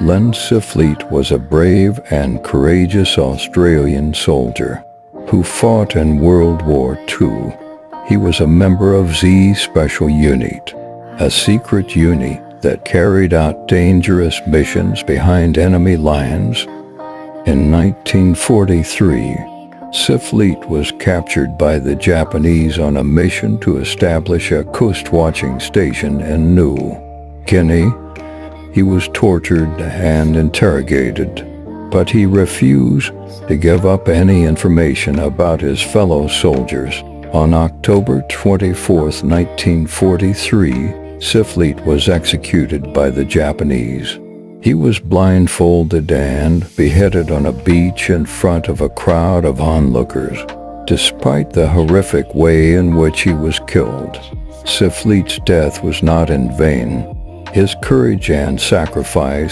Len Siffleet was a brave and courageous Australian soldier who fought in World War II. He was a member of Z Special Unit, a secret unit that carried out dangerous missions behind enemy lines. In 1943, Siffleet was captured by the Japanese on a mission to establish a coast-watching station in New Guinea he was tortured and interrogated, but he refused to give up any information about his fellow soldiers. On October 24, 1943, Siffleet was executed by the Japanese. He was blindfolded and beheaded on a beach in front of a crowd of onlookers. Despite the horrific way in which he was killed, Siffleet's death was not in vain. His courage and sacrifice